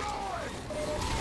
going!